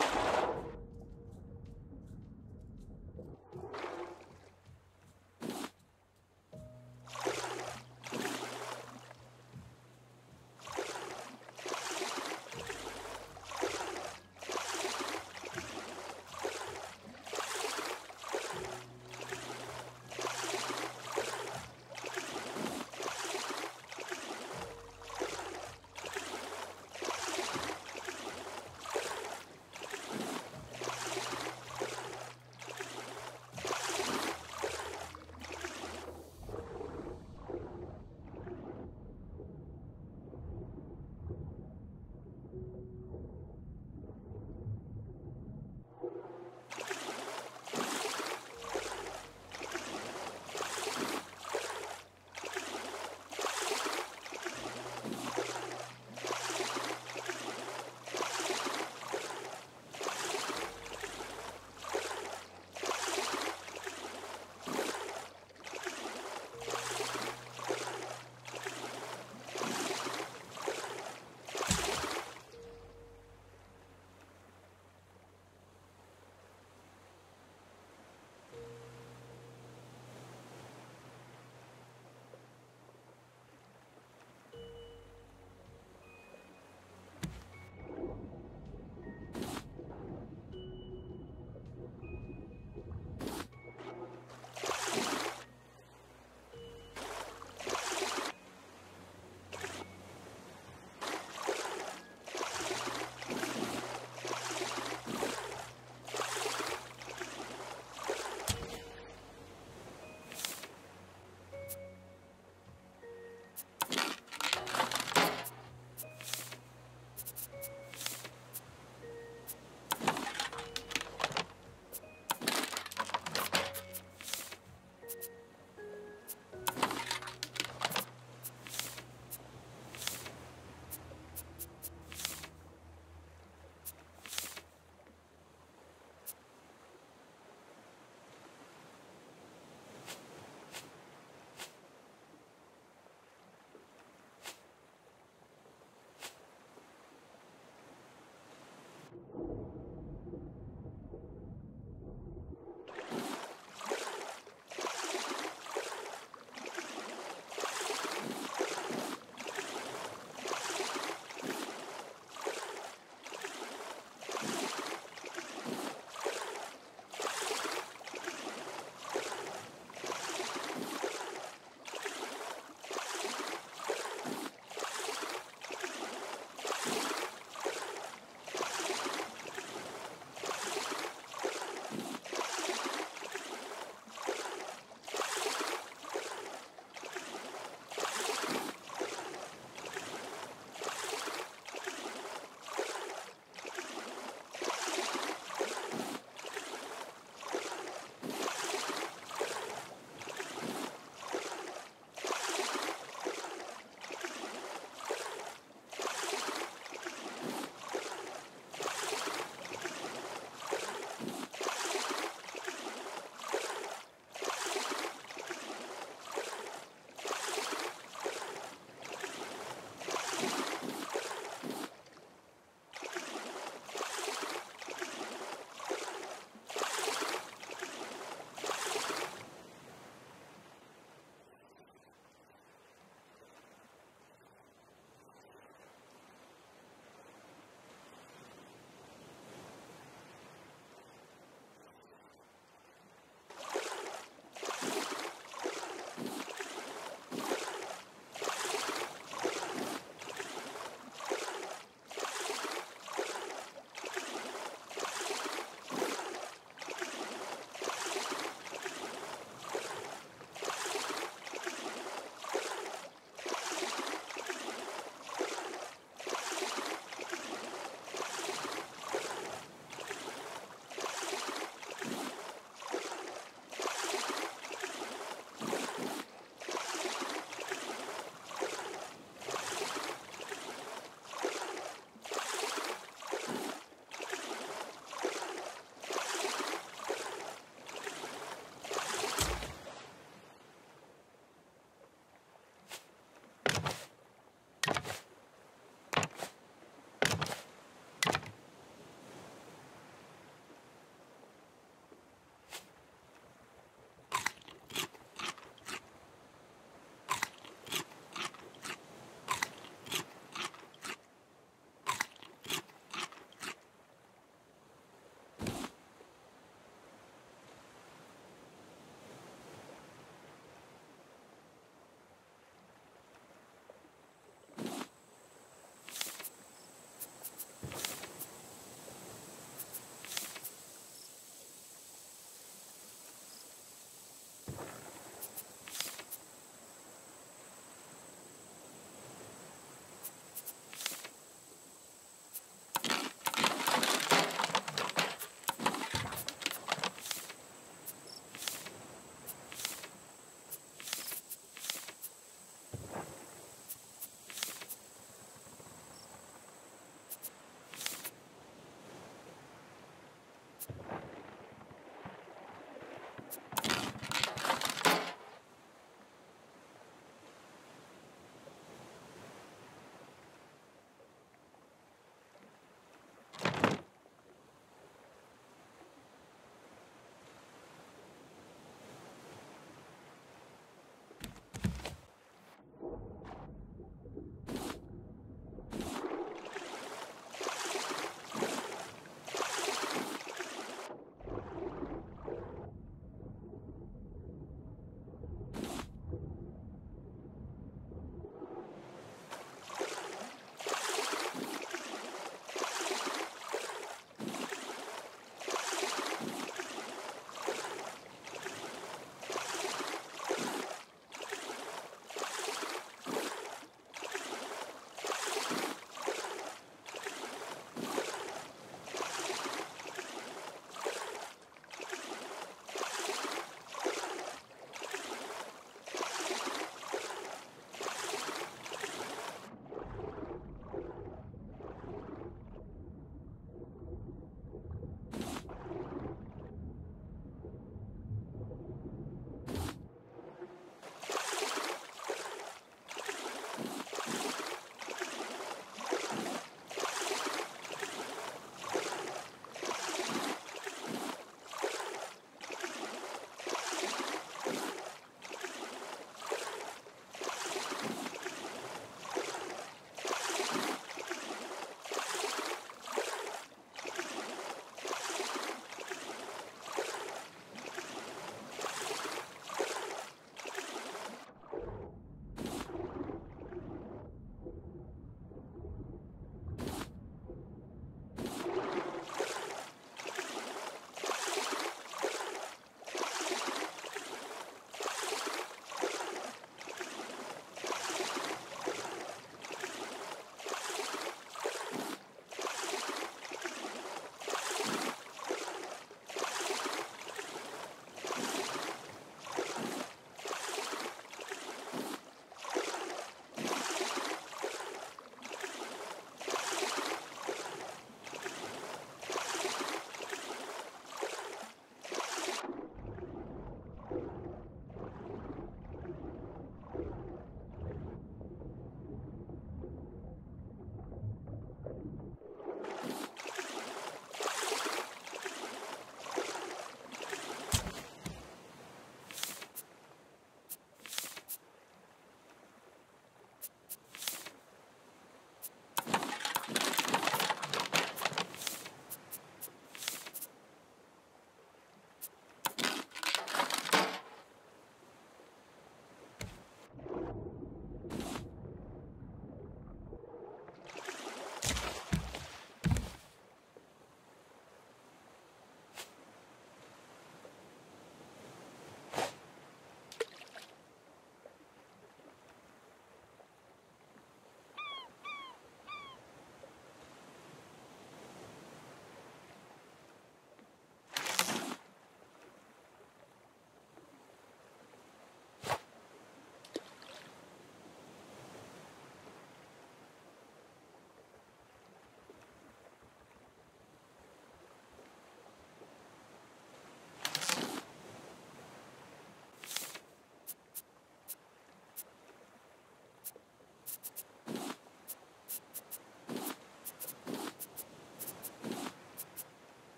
you